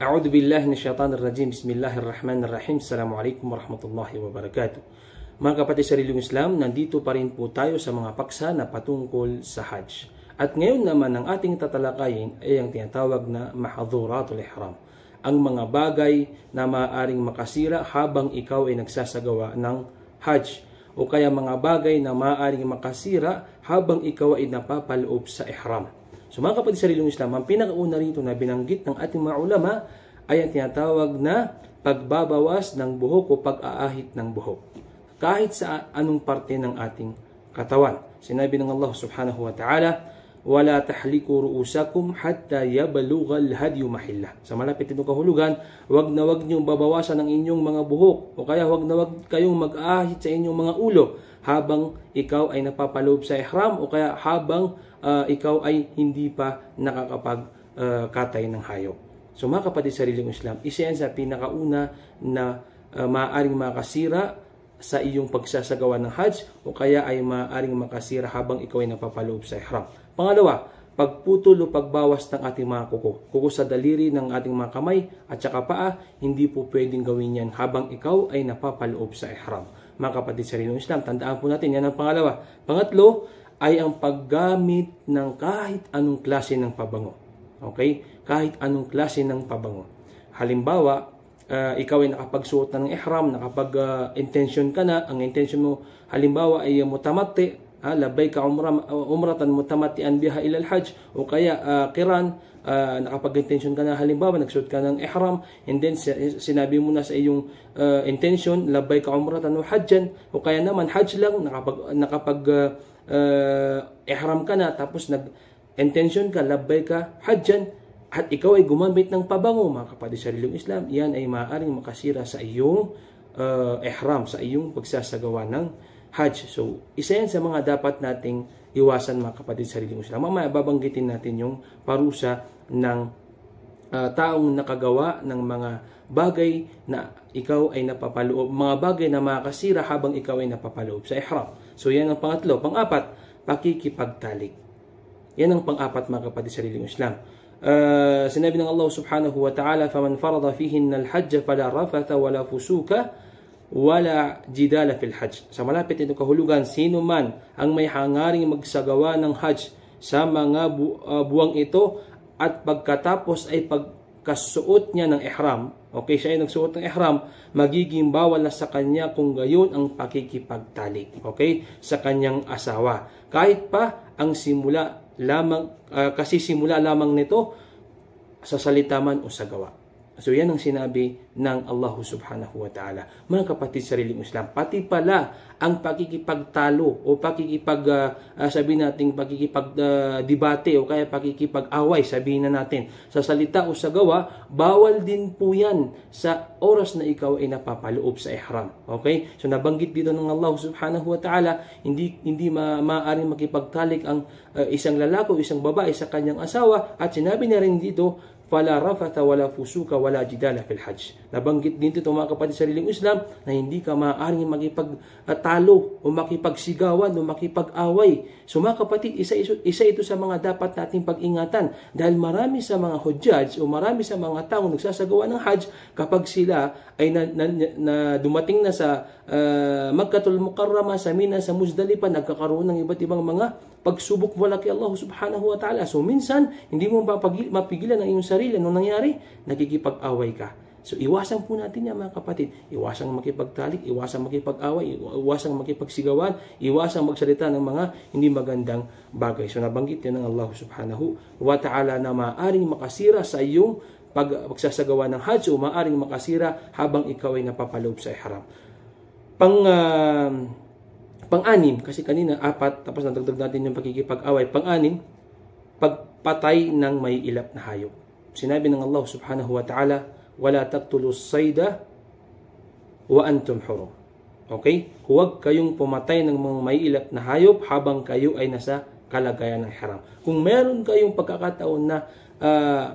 أعوذ بالله من الشيطان الرجيم بسم الله الرحمن الرحيم السلام عليكم ورحمة الله وبركاته Mga kapatid sa Sariling Islam, nandito pa rin po tayo sa mga paksa na patungkol sa Hajj. At ngayon naman ang ating tatalakayin ay ang tinatawag na Mahaduratul Ihram. Ang mga bagay na maaaring makasira habang ikaw ay nagsasagawa ng Hajj. O kaya mga bagay na maaaring makasira habang ikaw ay napapaloob sa Ihram. So mga kapatid sa Sariling Islam, ang pinakauna rito na binanggit ng ating mga ulama ay ang tinatawag na pagbabawas ng buhok o pag-aahit ng buhok. Kahit sa anong parte ng ating katawan. Sinabi ng Allah subhanahu wa ta'ala, wala tahliku ruusakum hatta yabalugha al-hadyu mahilla. Sa malapit itong kahulugan, wag na wag niyong babawasan ang inyong mga buhok o kaya wag na wag kayong mag-ahit sa inyong mga ulo habang ikaw ay napapaloob sa ihram o kaya habang uh, ikaw ay hindi pa nakakapag-katay uh, ng hayop. So mga kapatid sa sariling Islam, isa yan sa pinakauna na uh, maaaring makasira sa iyong pagsasagawa ng Hajj o kaya ay maaaring makasira habang ikaw ay napapaloob sa ihram. Pangalawa, pagputol o pagbawas ng ating mga kuko. Kuko sa daliri ng ating mga kamay at saka paa, hindi po pwedeng gawin yan habang ikaw ay napapaloob sa ihram. Mga kapatid sa rinong Islam, tandaan po natin, yan ang pangalawa. Pangatlo, ay ang paggamit ng kahit anong klase ng pabango. Okay? Kahit anong klase ng pabango. Halimbawa, uh, ikaw ay nakapagsuot na ng ihram, nakapag-intention uh, ka na, ang intention mo halimbawa ay mutamati, ha, labay ka umra, umratan mutamatian biha ila al-hajj. O kaya uh, kiran, uh, nakapag-intention ka na. Halimbawa, nagsuot ka ng ihram, and then sinabi mo na sa iyong uh, intention, labay ka umratan o hajjan, o kaya naman hajj lang, nakapag, nakapag uh, uh, ihram ka na tapos nag intention ka, labay ka, hajjan, at ikaw ay gumamit ng pabango, mga kapatid sa rilong Islam, yan ay maaaring makasira sa iyong uh, ihram, sa iyong pagsasagawa ng hajj. So, isa yan sa mga dapat nating iwasan mga kapatid sa rilong Islam. Mamaya babanggitin natin yung parusa ng uh, taong nakagawa ng mga bagay na ikaw ay napapaloob, mga bagay na makasira habang ikaw ay napapaloob sa ihram. So yan ang pangatlo. Pang-apat, pakikipagtalik. Yan ang pang-apat mga kapatid sa sariling Islam. Uh, sinabi ng Allah subhanahu wa ta'ala, فَمَنْ فَرَضَ فِيهِنَّ الْحَجَّ فَلَا رَفَثَ وَلَا فُسُوكَ wala jidala fil hajj. Sa malapit nitong kahulugan, sino man ang may hangaring magsagawa ng hajj sa mga bu- uh, buwang ito at pagkatapos ay pagkasuot niya ng ihram, okay, siya ay nagsuot ng ihram, magiging bawal na sa kanya kung gayon ang pakikipagtalik, okay, sa kanyang asawa. Kahit pa ang simula lamang, uh, kasi simula lamang nito sa salita man o sa gawa. So yan ang sinabi ng Allah subhanahu wa ta'ala. Mga kapatid sa sariling Islam, pati pala ang pakikipagtalo o pakikipag, uh, uh, sabihin natin, pakikipag-debate uh, o kaya pakikipag-away, sabihin na natin, sa salita o sa gawa, bawal din po yan sa oras na ikaw ay napapaloob sa ihram. Okay? So nabanggit dito ng Allah subhanahu wa ta'ala, hindi, hindi ma maaaring makipagtalik ang uh, isang lalaki o isang babae sa kanyang asawa at sinabi na rin dito, fala rafata wala fusuka wala jidala fil hajj. Nabanggit din ito mga kapatid sa sariling Islam na hindi ka maaaring makipagtalo o makipagsigawan o makipag-away. So mga kapatid, isa, isa ito sa mga dapat nating pag-ingatan dahil marami sa mga hujjaj o marami sa mga taong nagsasagawa ng hajj kapag sila ay na, na, na dumating na sa uh, Magkatul Mukarrama, sa Mina, sa Muzdalipa, nagkakaroon ng iba't ibang mga pagsubok mula kay Allah subhanahu wa ta'ala. So minsan, hindi mo mapigilan ang iyong sarili. Anong nangyari? Nakikipag-away ka. So iwasan po natin yan mga kapatid. Iwasang makipagtalik, iwasang makipag-away, iwasang makipagsigawan, iwasang magsalita ng mga hindi magandang bagay. So nabanggit yan ng Allah subhanahu wa ta'ala na maaaring makasira sa iyong pag pagsasagawa ng hajj o maaaring makasira habang ikaw ay napapaloob sa ihram. Pang uh, Pang-anim, kasi kanina apat, tapos nadagdag natin yung pagkikipag-away. Pang-anim, pagpatay ng may ilap na hayop. Sinabi ng Allah subhanahu wa ta'ala, wala taqtulu sayda wa antum hurum. Okay? Huwag kayong pumatay ng mga may ilap na hayop habang kayo ay nasa kalagayan ng haram. Kung meron kayong pagkakataon na uh,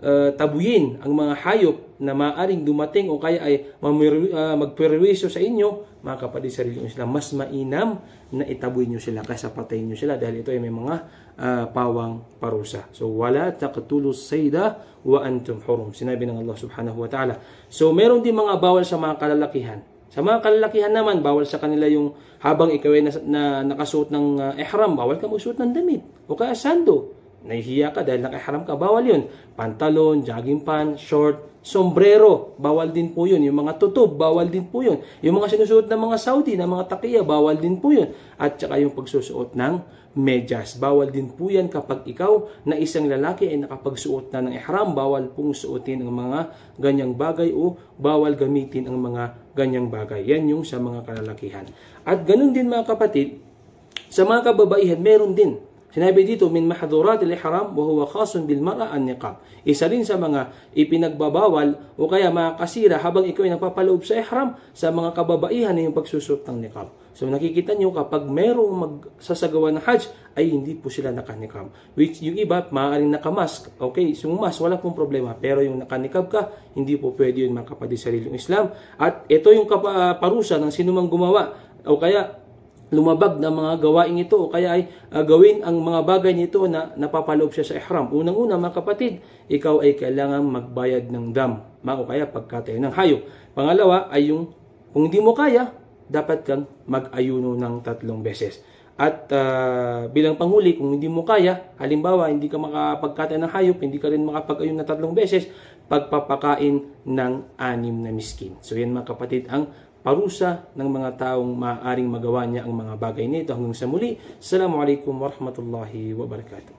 uh, tabuyin ang mga hayop na maaring dumating o kaya ay uh, magperwisyo sa inyo, mga kapatid sa religion Islam, mas mainam na itaboy nyo sila kaysa patayin nyo sila dahil ito ay may mga uh, pawang parusa. So, wala taqtulu sayda wa antum hurum. Sinabi ng Allah subhanahu wa ta'ala. So, meron din mga bawal sa mga kalalakihan. Sa mga kalalakihan naman, bawal sa kanila yung habang ikaw ay na, na nakasuot ng uh, ihram, bawal ka magsuot ng damit o kaya sando. Nahihiya ka dahil nakaharam ka, bawal yun. Pantalon, jogging pants, short, sombrero, bawal din po yun. Yung mga tutob, bawal din po yun. Yung mga sinusuot ng mga Saudi, ng mga takiya, bawal din po yun. At saka yung pagsusuot ng medyas. Bawal din po yan kapag ikaw na isang lalaki ay nakapagsuot na ng ihram. Bawal pong suotin ang mga ganyang bagay o bawal gamitin ang mga ganyang bagay. Yan yung sa mga kalalakihan. At ganun din mga kapatid, sa mga kababaihan, meron din Sinabi dito, min mahdurat al-ihram wa huwa khasun bil mar'a an-niqab. Isa rin sa mga ipinagbabawal o kaya makakasira habang ikaw ay nagpapaloob sa ihram sa mga kababaihan na yung pagsusot ng niqab. So nakikita nyo kapag merong magsasagawa ng hajj ay hindi po sila nakanikab. Which yung iba maaaring nakamask. Okay, so mas wala pong problema. Pero yung nakanikab ka, hindi po pwede yun mga kapatid sa Islam. At ito yung parusa ng sinumang gumawa o kaya lumabag ng mga gawain ito o kaya ay uh, gawin ang mga bagay nito na napapaloob siya sa ihram. Unang-una mga kapatid, ikaw ay kailangan magbayad ng dam o kaya pagkatay ng hayop. Pangalawa ay yung kung hindi mo kaya, dapat kang mag-ayuno ng tatlong beses. At uh, bilang panghuli, kung hindi mo kaya, halimbawa hindi ka makapagkatay ng hayop, hindi ka rin makapag-ayun ng tatlong beses, pagpapakain ng anim na miskin. So yan mga kapatid ang parusa ng mga taong maaaring magawa niya ang mga bagay nito. Hanggang sa muli, Assalamualaikum warahmatullahi wabarakatuh.